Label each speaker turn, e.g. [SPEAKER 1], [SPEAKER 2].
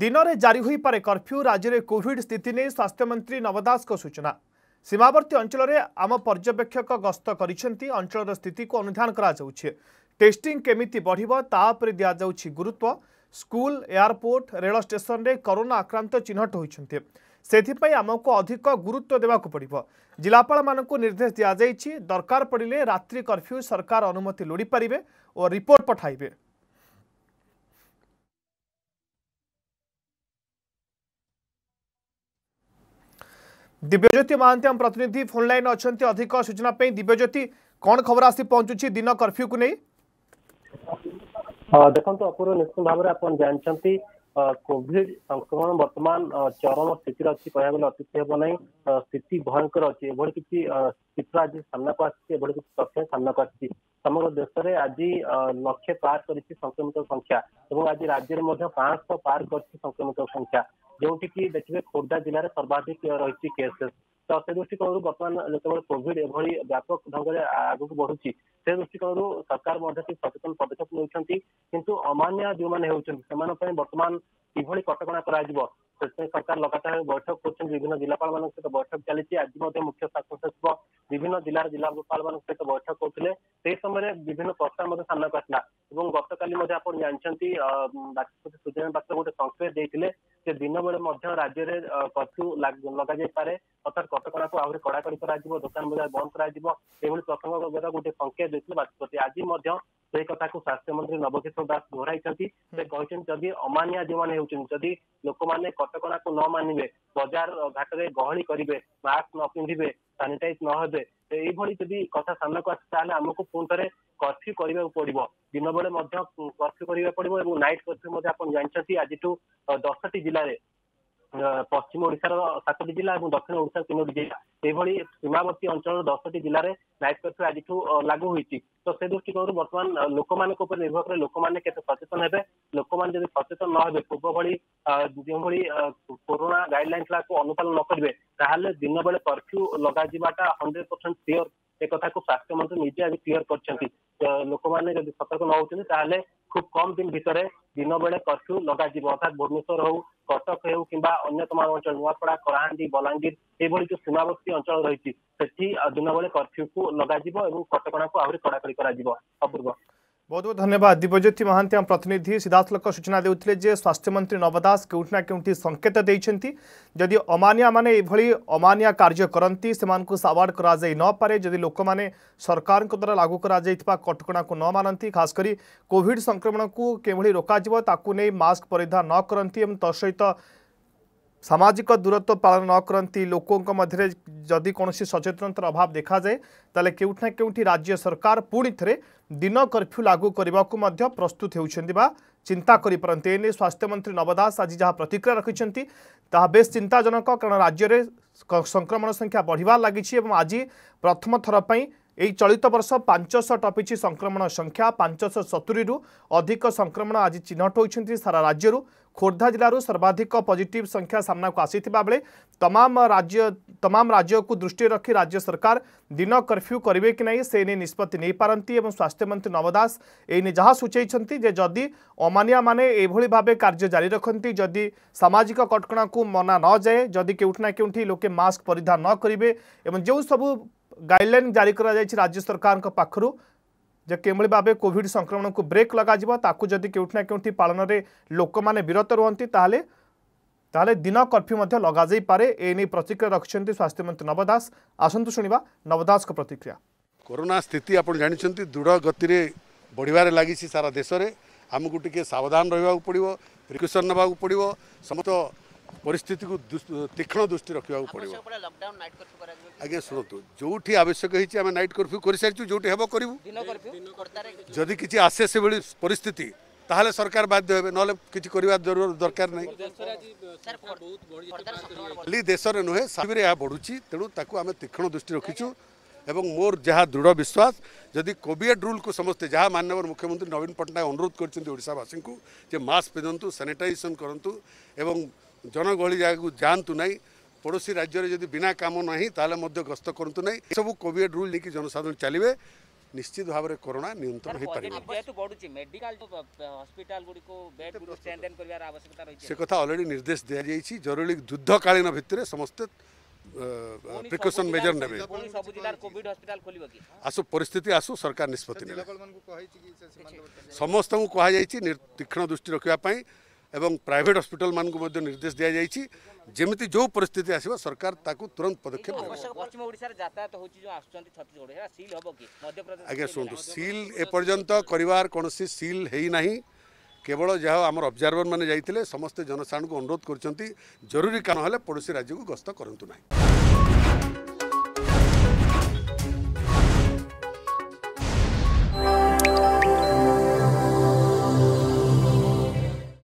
[SPEAKER 1] ଦିନରେ ଜାରି ହୋଇପାରେ କର୍ଫ୍ୟୁ ରାଜ୍ୟରେ କୋଭିଡ୍ ସ୍ଥିତି ନେଇ ସ୍ୱାସ୍ଥ୍ୟମନ୍ତ୍ରୀ ନବ ଦାସଙ୍କ ସୂଚନା ସୀମାବର୍ତ୍ତୀ ଅଞ୍ଚଳରେ ଆମ ପର୍ଯ୍ୟବେକ୍ଷକ ଗସ୍ତ କରିଛନ୍ତି ଅଞ୍ଚଳର ସ୍ଥିତିକୁ ଅନୁଧ୍ୟାନ କରାଯାଉଛି ଟେଷ୍ଟିଂ କେମିତି ବଢ଼ିବ ତା ଉପରେ ଦିଆଯାଉଛି ଗୁରୁତ୍ୱ ସ୍କୁଲ ଏୟାରପୋର୍ଟ ରେଳ ଷ୍ଟେସନରେ କରୋନା ଆକ୍ରାନ୍ତ ଚିହ୍ନଟ ହୋଇଛନ୍ତି ସେଥିପାଇଁ ଆମକୁ ଅଧିକ ଗୁରୁତ୍ୱ ଦେବାକୁ ପଡ଼ିବ ଜିଲ୍ଲାପାଳମାନଙ୍କୁ ନିର୍ଦ୍ଦେଶ ଦିଆଯାଇଛି ଦରକାର ପଡ଼ିଲେ ରାତ୍ରି କର୍ଫ୍ୟୁ ସରକାର ଅନୁମତି ଲୋଡ଼ିପାରିବେ ଓ ରିପୋର୍ଟ ପଠାଇବେ दिव्यज्योति महांति आम प्रतिनिधि फोनलाइन अच्छा अधिक सूचना दिव्यज्योति कौन खबर आँचुची
[SPEAKER 2] दिन कर्फ्यू को नहीं देखो निश्चित भाव में जानते कोविड संक्रमण बर्तमान चरम स्थित अच्छी कह अतिथि हम ना स्थित भयंकर अच्छी किसी चित्र आज सामनाक आभली किसी तथ्य सामनाक आ समग्र देश में आज लक्ष्य पार कर संक्रमित संख्या आज राज्य में पांचश पार कर संक्रमित संख्या ଯେଉଁଠିକି ଦେଖିବେ ଖୋର୍ଦ୍ଧା ଜିଲ୍ଲାରେ ସର୍ବାଧିକ ରହିଛି cases ତ ସେ ଦୃଷ୍ଟିକୋଣରୁ ବର୍ତ୍ତମାନ ଯେତେବେଳେ covid ଏଭଳି ବ୍ୟାପକ ଢଙ୍ଗରେ ଆଗକୁ ବଢୁଛି ସେ ଦୃଷ୍ଟିକୋଣରୁ ସରକାର ମଧ୍ୟ କିଛି ସଚେତନ ପଦକ୍ଷେପ ନେଉଛନ୍ତି କିନ୍ତୁ ଅମାନିଆ ଯେଉଁମାନେ ହେଉଛନ୍ତି ସେମାନଙ୍କ ପାଇଁ ବର୍ତ୍ତମାନ କିଭଳି କଟକଣା କରାଯିବ ସେଥିପାଇଁ ସରକାର ଲଗାତାର ବୈଠକ କରୁଛନ୍ତି ବିଭିନ୍ନ ଜିଲ୍ଲାପାଳ ମାନଙ୍କ ସହିତ ବୈଠକ ଚାଲିଛି ଆଜି ମଧ୍ୟ ମୁଖ୍ୟ ଶାସନ ସଚିବ ବିଭିନ୍ନ ଜିଲ୍ଲାର ଜିଲ୍ଲାପାଳ ମାନଙ୍କ ସହିତ ବୈଠକ କରୁଥିଲେ ସେହି ସମୟରେ ବିଭିନ୍ନ ପ୍ରସ୍ତାବ ମଧ୍ୟ ସାମ୍ନାକୁ ଆସିଲା ଏବଂ ଗତକାଲି ମଧ୍ୟ ଆପଣ ଜାଣିଛନ୍ତି ବାଚସ୍ପତି ସୁଜନ ପାତ୍ର ଗୋଟେ ସଂକେତ ଦେଇଥିଲେ যে ଦିନବେଳେ ମଧ୍ୟ ରାଜ୍ୟରେ କର୍ଫ୍ୟୁ ଲଗାଯାଇପାରେ ତଥା କଟକଣାକୁ ଆହୁରି କଡ଼ାକଡ଼ି କରାଯିବ ଦୋକାନ ବଜାର ବନ୍ଦ କରାଯିବ ଏଭଳି ପ୍ରସଙ୍ଗ ଗୋଟେ ସଂକେତ ଦେଇଥିଲେ ବାଚସ୍ପତି ଆଜି ମଧ୍ୟ ସେଇ କଥାକୁ ସ୍ୱାସ୍ଥ୍ୟମନ୍ତ୍ରୀ ନବକିଶୋର ଦାସ ଦୋହରାଇଛନ୍ତି ସେ କହିଛନ୍ତି ଯଦି ଅମାନିଆ ଯେଉଁମାନେ ହେଉଛନ୍ତି ଯଦି ଲୋକମାନେ କଟକଣାକୁ ନ ମାନିବେ ବଜାର ଘାଟରେ ଗହଳି କରିବେ ମାସ୍କ ନ ପିନ୍ଧିବେ ସାନିଟାଇଜ ନ ହେବେ ଏଇଭଳି ଯଦି କଥା ସାମ୍ନାକୁ ଆସେ ତାହେଲେ ଆମକୁ ପୁଣି ଥରେ କର୍ଫ୍ୟୁ କରିବାକୁ ପଡିବ ଦିନବେଳେ ମଧ୍ୟ କର୍ଫ୍ୟୁ କରିବାକୁ ପଡିବ ଏବଂ ନାଇଟ କର୍ଫ୍ୟୁ ମଧ୍ୟ ଆପଣ ଜାଣିଛନ୍ତି ଆଜିଠୁ ଦଶଟି ଜିଲ୍ଲାରେ ପଶ୍ଚିମ ଓଡ଼ିଶାର ସାତଟି ଜିଲ୍ଲା ଏବଂ ଦକ୍ଷିଣ ଓଡ଼ିଶାର ତିନୋଟି ଜିଲ୍ଲା ଏଭଳି ସୀମାବର୍ତ୍ତୀ ଅଞ୍ଚଳର ଦଶଟି ଜିଲ୍ଲାରେ ନାଇଟ କର୍ଫ୍ୟୁ ଆଜିଠୁ ଲାଗୁ ହୋଇଛି ତ ସେ ଦୃଷ୍ଟିକୋଣରୁ ବର୍ତ୍ତମାନ ଲୋକମାନଙ୍କ ଉପରେ ନିର୍ଭର କରି ଲୋକମାନେ କେତେ ସଚେତନ ହେବେ ଲୋକମାନେ ଯଦି ସଚେତନ ନ ହେବେ ପୂର୍ବ ଭଳି ଯେଉଁଭଳି କୋରୋନା ଗାଇଡଲାଇନ ଥିଲାକୁ ଅନୁପାଳନ ନ କରିବେ ତାହେଲେ ଦିନବେଳେ କର୍ଫ୍ୟୁ ଲଗାଯିବାଟା ହଣ୍ଡ୍ରେଡ୍ ପରସେଣ୍ଟ ସିଓର ଏ କଥାକୁ ସ୍ୱାସ୍ଥ୍ୟ ମନ୍ତ୍ରୀ ନିଜେ ଆଜି କ୍ଲିୟର କରିଛନ୍ତି ଲୋକମାନେ ଯଦି ସତର୍କ ନ ହଉଛନ୍ତି ତାହେଲେ ଖୁବ କମ ଦିନ ଭିତରେ ଦିନ ବେଳେ କର୍ଫ୍ୟୁ ଲଗାଯିବ ଅର୍ଥାତ ଭୁବନେଶ୍ୱର ହଉ କଟକ ହେଉ କିମ୍ବା ଅନ୍ୟ ତମାମ ଅଞ୍ଚଳ ନୂଆପଡା କଳାହାଣ୍ଡି ବଲାଙ୍ଗୀର ଏଭଳି ଯୋଉ ସୀମାବର୍ତ୍ତୀ ଅଞ୍ଚଳ ରହିଛି ସେଠି ଦିନ ଦିନବେଳେ କର୍ଫ୍ୟୁକୁ ଲଗାଯିବ ଏବଂ କଟକଣାକୁ ଆହୁରି କଡାକଡି କରାଯିବ ଅପୂର୍ବ
[SPEAKER 1] बहुत बहुत धन्यवाद दिव्यज्योति महांती आम प्रतिनिधि सिद्धार्थ लोक सूचना देते स्वास्थ्य स्वास्थ्यमंत्री नव दास के ना केउठी संकेत देखते जदि अमानिया मैंने ये अमानिया कार्य करती से सावार्ड कर नपे जदि लोक मैंने सरकार द्वारा लागू कर कटकणा को न मानती खासकर कोविड संक्रमण को किभली रोक नहीं मास्क परिधान न करती तत्सहित ସାମାଜିକ ଦୂରତ୍ୱ ପାଳନ ନ କରନ୍ତି ଲୋକଙ୍କ ମଧ୍ୟରେ ଯଦି କୌଣସି ସଚେତନତାର ଅଭାବ ଦେଖାଯାଏ ତାହେଲେ କେଉଁଠି ନା କେଉଁଠି ରାଜ୍ୟ ସରକାର ପୁଣି ଥରେ ଦିନ କର୍ଫ୍ୟୁ ଲାଗୁ କରିବାକୁ ମଧ୍ୟ ପ୍ରସ୍ତୁତ ହେଉଛନ୍ତି ବା ଚିନ୍ତା କରିପାରନ୍ତି ଏନେଇ ସ୍ୱାସ୍ଥ୍ୟମନ୍ତ୍ରୀ ନବ ଦାସ ଆଜି ଯାହା ପ୍ରତିକ୍ରିୟା ରଖିଛନ୍ତି ତାହା ବେଶ୍ ଚିନ୍ତାଜନକ କାରଣ ରାଜ୍ୟରେ ସଂକ୍ରମଣ ସଂଖ୍ୟା ବଢ଼ିବାରେ ଲାଗିଛି ଏବଂ ଆଜି ପ୍ରଥମ ଥର ପାଇଁ এই চলিত বর্ষ পাঁচশ টপিছি সংক্রমণ সংখ্যা পাঁচশ সতুরি অধিক সংক্রমণ আজ চিহ্নট হয়েছেন সারা রাজ্যর খোর্ধা জেলার সর্বাধিক পজিটিভ সংখ্যা সামনাকু আসি বেলে তমাম রাজ্য তমাম রাজ্যকু দৃষ্টি রাখি রাজ্য সরকার দিন কর্ফ্যু করবে কি না সে নিয়ে নিষ্পতি নিয়ে পারন্তি এবং স্বাস্থ্যমন্ত্রী নব দাস এই নিয়ে যা সূচাইছেন যে যদি অমানিয়া মানে এইভাবে ভাবে কার্য জারি রাখতে যদি সামাজিক কটকণাকু মনা নযায়ে যদি কেউটি না কেউটি লোকে মাস্ক পরিধান ন করবে এবং যে সবু गाइडलाइन जारी କରାଯାଇଛି ରାଜ୍ୟ ସରକାରଙ୍କ ପାଖରୁ ଯେ କିଭଳି ଭାବେ କୋଭିଡ଼ ସଂକ୍ରମଣକୁ ବ୍ରେକ୍ ଲଗାଯିବ ତାକୁ ଯଦି କେଉଁଠି ନା କେଉଁଠି ପାଳନରେ ଲୋକମାନେ ବିରତ ରୁହନ୍ତି ତାହେଲେ ତାହେଲେ ଦିନ କର୍ଫ୍ୟୁ ମଧ୍ୟ ଲଗାଯାଇପାରେ ଏ ନେଇ ପ୍ରତିକ୍ରିୟା ରଖିଛନ୍ତି ସ୍ୱାସ୍ଥ୍ୟମନ୍ତ୍ରୀ ନବ ଦାସ ଆସନ୍ତୁ ଶୁଣିବା ନବ ଦାସଙ୍କ ପ୍ରତିକ୍ରିୟା
[SPEAKER 3] କରୋନା ସ୍ଥିତି ଆପଣ ଜାଣିଛନ୍ତି ଦୃଢ଼ ଗତିରେ ବଢ଼ିବାରେ ଲାଗିଛି ସାରା ଦେଶରେ ଆମକୁ ଟିକେ ସାବଧାନ ରହିବାକୁ ପଡ଼ିବ ପ୍ରିକସନ୍ ନେବାକୁ ପଡ଼ିବ ସମସ୍ତ परिस्थिति को तीक्षण दृष्टि रखा पड़े आज्ञा शुणु जो आवश्यक होती नाइट कर्फ्यू कर सारी जो करदी किसी आसे से भाई पिस्थित ताल सरकार बाध्य ना कि दरकार नहीं देश में नुहे सभी यह बढ़ुची तेणुताक आम तीक्षण दृष्टि रखीचु एवं मोर जहाँ दृढ़ विश्वास जदि कोविड रूल को समस्ते जहाँ मानव मुख्यमंत्री नवीन पट्टनायक अनुरोध करसी को मस्क पिंधतु सानिटाइजेसन करूँ জনগহলি জায়গাକୁ ଯାଆନ୍ତୁ ନାହିଁ ପଡ଼ୋଶୀ ରାଜ୍ୟରେ ଯଦି ବିନା କାମ ନାହିଁ ତାହେଲେ ମଧ୍ୟ ଗସ୍ତ କରନ୍ତୁ ନାହିଁ ଏସବୁ କୋଭିଡ଼ ରୁଲ୍ ନେଇକି ଜନସାଧାରଣ ଚାଲିବେ ନିଶ୍ଚିତ ଭାବରେ କରୋନା ନିୟନ୍ତ୍ରଣ ହୋଇପାରିବ ସେ କଥା ଅଲରେଡ଼ି ନିର୍ଦ୍ଦେଶ ଦିଆଯାଇଛି ଜରୁରୀ ଯୁଦ୍ଧକାଳୀନ ଭିତ୍ତିରେ ସମସ୍ତେ ପ୍ରିକସନ ମେଜର ନେବେ ଆସୁ ପରିସ୍ଥିତି ଆସୁ ସରକାର ନିଷ୍ପତ୍ତି ନେବେ ସମସ୍ତଙ୍କୁ କୁହାଯାଇଛି ତୀକ୍ଷ୍ଣ ଦୃଷ୍ଟି ରଖିବା ପାଇଁ এবং ପ୍ରାଇଭେଟ ହସ୍ପିଟାଲମାନଙ୍କୁ ମଧ୍ୟ ନିର୍ଦ୍ଦେଶ ଦିଆଯାଇଛି ଯେମିତି ଯେଉଁ ପରିସ୍ଥିତି ଆସିବ ସରକାର ତାକୁ ତୁରନ୍ତ ପଦକ୍ଷେପ ଆଜ୍ଞା ଶୁଣନ୍ତୁ ସିଲ୍ ଏପର୍ଯ୍ୟନ୍ତ କରିବାର କୌଣସି ସିଲ୍ ହେଇନାହିଁ କେବଳ ଯାହା ଆମର ଅବଜର୍ଭରମାନେ ଯାଇଥିଲେ ସମସ୍ତେ ଜନସାଧାରଣଙ୍କୁ ଅନୁରୋଧ କରୁଛନ୍ତି ଜରୁରୀ କାରଣ ହେଲେ ପଡ଼ୋଶୀ ରାଜ୍ୟକୁ ଗସ୍ତ କରନ୍ତୁ ନାହିଁ